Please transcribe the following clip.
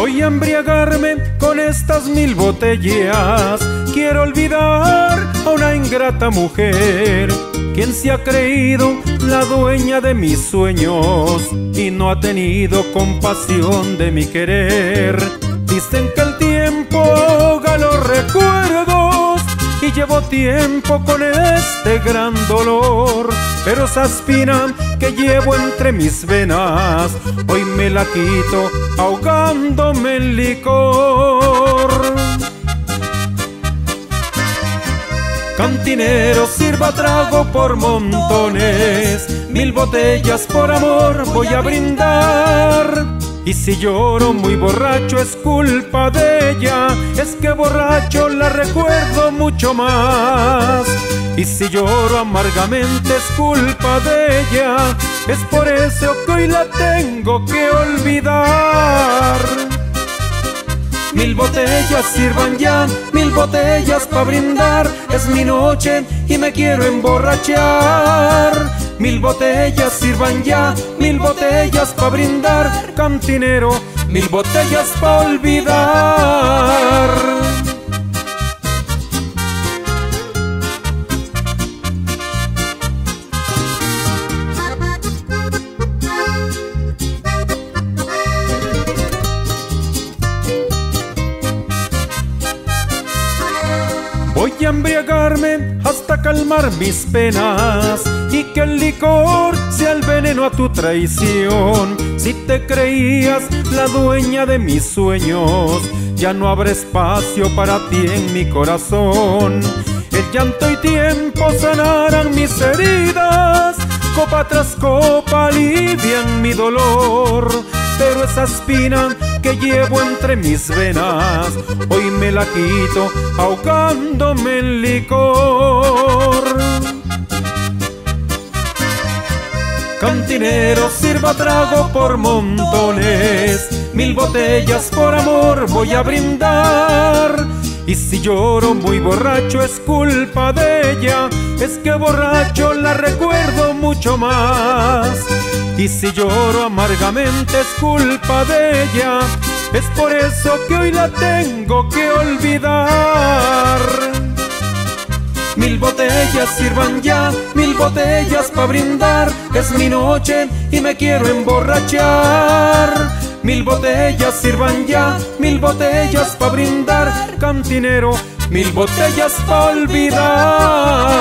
Voy a embriagarme con estas mil botellas. Quiero olvidar a una ingrata mujer, quien se ha creído la dueña de mis sueños y no ha tenido compasión de mi querer. Dicen que el tiempo ahoga los recuerdos y llevo tiempo con este gran dolor, pero esa espina que llevo entre mis venas, hoy me la quito ahogándome en licor. Cantinero, sirva trago por montones, mil botellas por amor voy a brindar. Y si lloro muy borracho es culpa de ella, es que borracho la recuerdo mucho más. Y si lloro amargamente es culpa de ella, es por eso que hoy la tengo que olvidar. Mil botellas sirvan ya, mil botellas para brindar, es mi noche y me quiero emborrachar. Mil botellas sirvan ya, mil botellas para brindar, cantinero, mil botellas para olvidar. Voy a embriagarme hasta calmar mis penas y que el licor sea el veneno a tu traición. Si te creías la dueña de mis sueños, ya no habrá espacio para ti en mi corazón. El llanto y tiempo sanarán mis heridas, copa tras copa alivian mi dolor, pero esa espina que llevo entre mis venas, hoy me la quito ahogándome en licor. Cantinero, sirva trago por montones, mil botellas por amor voy a brindar. Y si lloro muy borracho es culpa de ella, es que borracho la recuerdo mucho más. Y si lloro amargamente es culpa de ella, es por eso que hoy la tengo que olvidar. Mil botellas sirvan ya, mil botellas para brindar, es mi noche y me quiero emborrachar. Mil botellas sirvan ya, mil botellas para brindar, cantinero, mil botellas para olvidar.